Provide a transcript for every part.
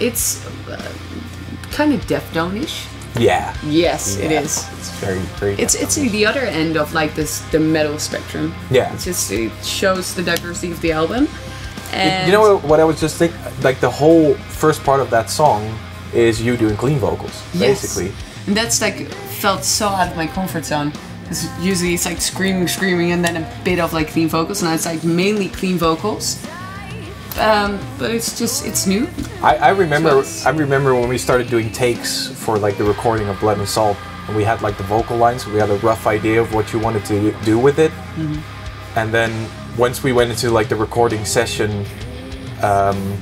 It's uh, kind of Deftone-ish. Yeah. Yes, it Yeah. is. It's very, very. It's it's the other end of like this the metal spectrum. Yeah. It's just it shows the diversity of the album. And You know what, what I was just thinking? Like the whole first part of that song is you doing clean vocals, Yes. basically. And that's like felt so out of my comfort zone. Because usually it's like screaming, screaming, and then a bit of like clean vocals, and it's like mainly clean vocals. Um, but it's just it's new. I, I remember Yes. I remember when we started doing takes for like the recording of Blood and Salt, and we had like the vocal lines. We had a rough idea of what you wanted to do with it, and then once we went into like the recording session, um,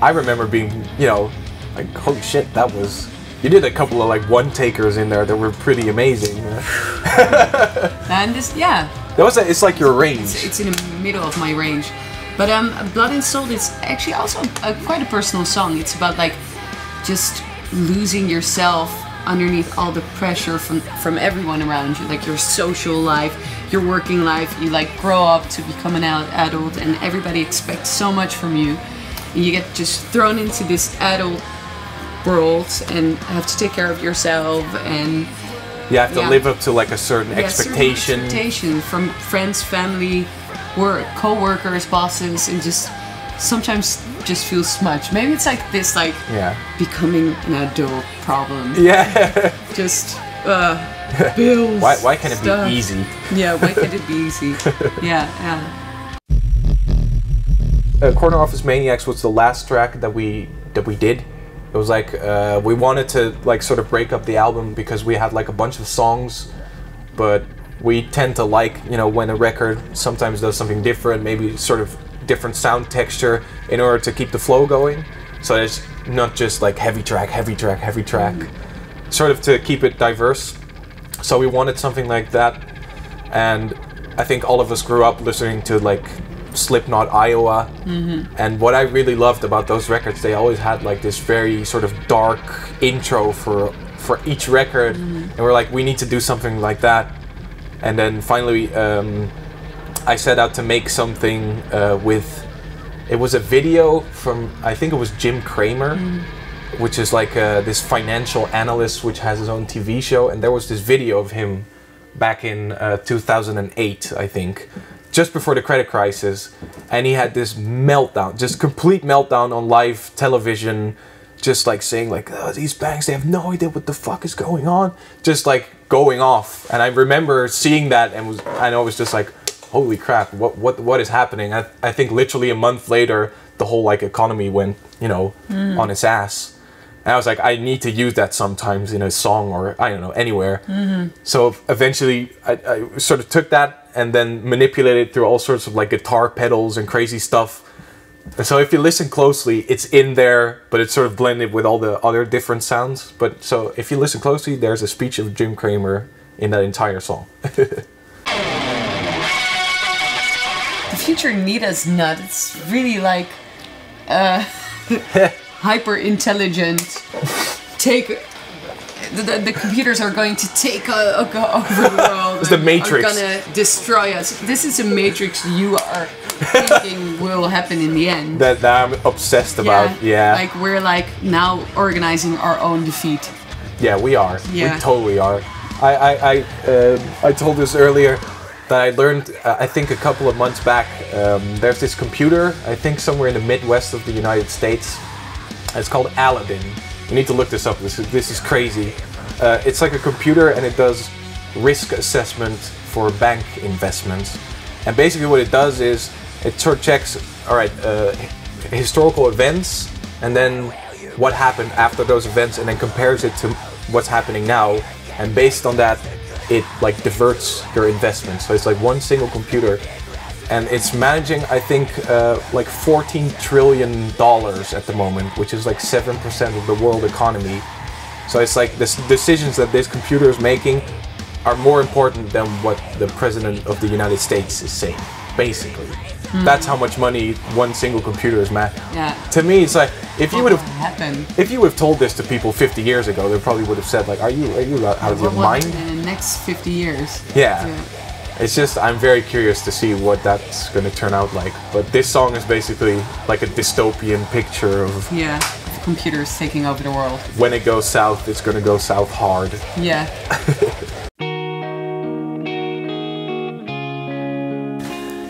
I remember being you know like holy shit that was. You did a couple of like one takers in there that were pretty amazing. And this, yeah, That was a, it's like your range. it's in the middle of my range. But um, Blood and Salt is actually also a, quite a personal song. It's about like just losing yourself underneath all the pressure from from everyone around you, like your social life, your working life. You like grow up to become an ad- adult, and everybody expects so much from you. And you get just thrown into this adult world and have to take care of yourself and You have to Yeah. live up to like a certain yeah, certain expectation. expectation from friends, family, work, co-workers, bosses, and just sometimes just feel smudged. Maybe it's like this, like Yeah. becoming an adult problem. Yeah. Just uh, bills. why, why can it stuff. be easy? Yeah, why can't it be easy? yeah, yeah. uh, Corner Office Maniacs was the last track that we that we did. It was like uh, we wanted to like sort of break up the album because we had like a bunch of songs, but we tend to like you know when a record sometimes does something different, maybe sort of different sound texture in order to keep the flow going. So it's not just like heavy track, heavy track, heavy track, sort of to keep it diverse. So we wanted something like that, and I think all of us grew up listening to like Slipknot, Iowa, mm-hmm. and what I really loved about those records, they always had like this very sort of dark intro for for each record, mm-hmm. and we're like, we need to do something like that. And then finally, um, I set out to make something uh, with. It was a video from I think it was Jim Cramer, which is like uh, this financial analyst which has his own TV show, and there was this video of him back in uh, 2008, I think, just before the credit crisis, and he had this meltdown, just complete meltdown on live television, just like saying like oh, these banks they have no idea what the fuck is going on, just like going off. And I remember seeing that and was I know it was just like holy crap, what what what is happening? I I think literally a month later the whole like economy went you know mm. on its ass. And I was like, I need to use that sometimes in a song or I don't know anywhere. Mm-hmm. So eventually, I, I sort of took that and then manipulated through all sorts of like guitar pedals and crazy stuff. And so if you listen closely, it's in there, but it's sort of blended with all the other different sounds. But so if you listen closely, there's a speech of Jim Cramer in that entire song. The Future Need Us Not. It's really like uh, hyper intelligent. Take the, the, the computers are going to take over the world. It's the Matrix. Are gonna destroy us. This is a matrix you are thinking will happen in the end. that, that I'm obsessed about. Yeah. Like we're like now organizing our own defeat. Yeah, we are. Yeah. We totally are. I I I, uh, I told this earlier that I learned. Uh, I think a couple of months back. Um, there's this computer. I think somewhere in the Midwest of the United States. It's called Aladdin. You need to look this up. This is this is crazy. Uh, it's like a computer and it does risk assessment for bank investments. And basically, what it does is it sort of checks. All right, uh, historical events and then what happened after those events and then compares it to what's happening now and based on that it like diverts your investments so it's like one single computer and it's managing i think uh, like 14 trillion dollars at the moment which is like 7% of the world economy so it's like the decisions that this computer is making are more important than what the president of the united states is saying basically that's how much money one single computer is making. Yeah. to me it's like if you would have if you would have told this to people 50 years ago, they probably would have said like, "Are you are you out of your mind?" in the next 50 years? Yeah. It's just I'm very curious to see what that's going to turn out like. But this song is basically like a dystopian picture of Yeah. Computers taking over the world. when it goes south, it's going to go south hard. Yeah.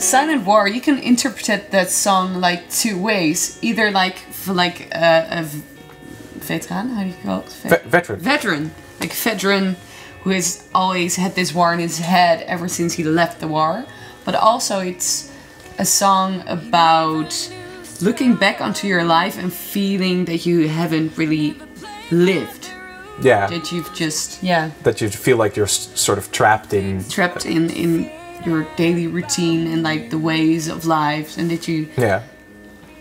Silent War, you can interpret that song like two ways. Either like for like uh, a veteran, how do you call it? Ve- veteran. veteran, like veteran who has always had this war in his head ever since he left the war. But also, it's a song about looking back onto your life and feeling that you haven't really lived. Yeah. That you've just, yeah, That you feel like you're s- sort of trapped in. trapped in in your daily routine and like the ways of life, and that you Yeah.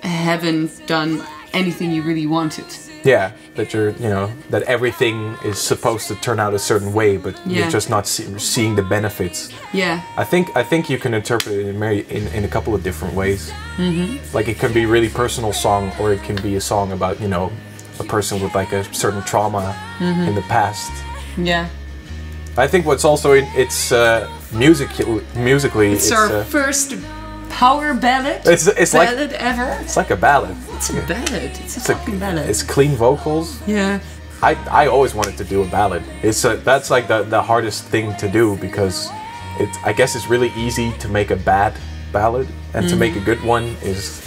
haven't done anything you really wanted. Yeah. That you're, you know, that everything is supposed to turn out a certain way, but Yeah. you're just not see- seeing the benefits. Yeah, I think I think you can interpret it in very in, in a couple of different ways. Mm-hmm. Like it can be a really personal song, or it can be a song about you know a person with like a certain trauma in the past. yeah. I think what's also in it's uh, music musically It's, it's our uh, first power ballad. It's- it's like- ballad ever. it's like a ballad. It's a ballad. It's a It's a- fucking ballad. It's clean vocals. yeah. I, I always wanted to do a ballad. It's a, that's like the, the hardest thing to do because it's I guess it's really easy to make a bad ballad and to mm. make a good one is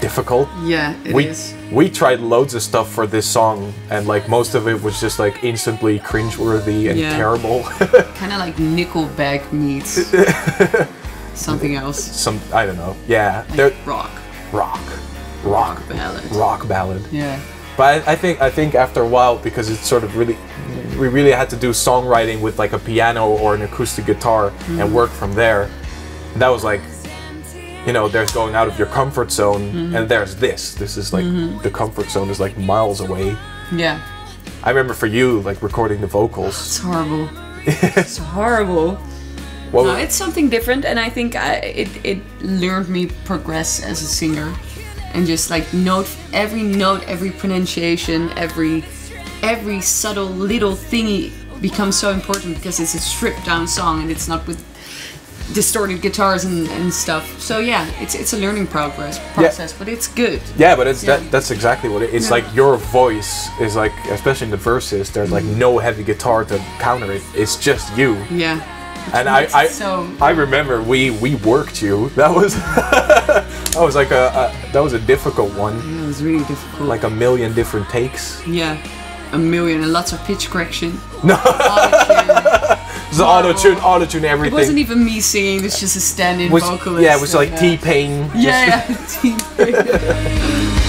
difficult. Yeah, it is. we we tried loads of stuff for this song and like most of it was just like instantly cringeworthy and Yeah. terrible. Kind of like Nickelback meets something else. Some I don't know. Yeah, they're Rock. rock, rock, ballad. rock ballad. Yeah. But I, I think I think after a while because it's sort of really we really had to do songwriting with like a piano or an acoustic guitar Mm-hmm. and work from there. That was like you know, there's going out of your comfort zone Mm-hmm. and there's this. This is like the comfort zone is like miles away. Yeah. I remember for you like recording the vocals. It's horrible. it's horrible. What No, it's something different, and I think I, it it learned me progress as a singer, and just like note every note, every pronunciation, every every subtle little thingy becomes so important because it's a stripped down song and it's not with distorted guitars and, and stuff. So yeah, it's it's a learning progress process, but it's good. Yeah, but it's Yeah. that that's exactly what it, it's Yeah. like your voice is like especially in the verses there's like Mm-hmm. no heavy guitar to counter it. It's just you. Yeah. And I, I, so- I remember we we worked you. That was that was like a, a that was a difficult one. It was really difficult. Like a million different takes. yeah, a million and lots of pitch correction. No, Auto-tune. it's auto tune, auto tune everything. It wasn't even me singing. It's just a stand-in vocalist. yeah, it was like T Pain. Yeah, yeah.